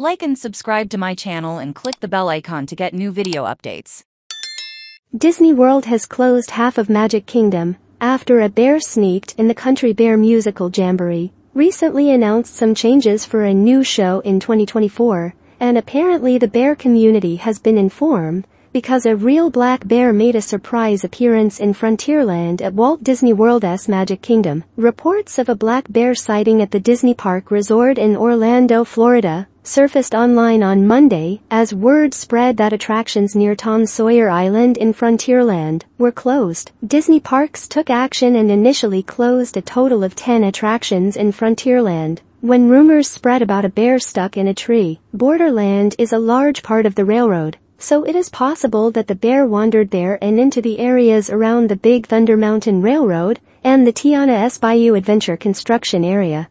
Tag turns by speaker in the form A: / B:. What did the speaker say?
A: Like and subscribe to my channel and click the bell icon to get new video updates.
B: Disney World has closed half of Magic Kingdom after a bear sneaked in the Country Bear Musical Jamboree. Recently announced some changes for a new show in 2024, and apparently the bear community has been informed because a real black bear made a surprise appearance in Frontierland at Walt Disney World's Magic Kingdom. Reports of a black bear sighting at the Disney Park Resort in Orlando, Florida, surfaced online on Monday as word spread that attractions near Tom Sawyer Island in Frontierland were closed. Disney Parks took action and initially closed a total of 10 attractions in Frontierland. When rumors spread about a bear stuck in a tree, Borderland is a large part of the railroad, so it is possible that the bear wandered there and into the areas around the Big Thunder Mountain Railroad and the Tiana's Bayou Adventure construction area.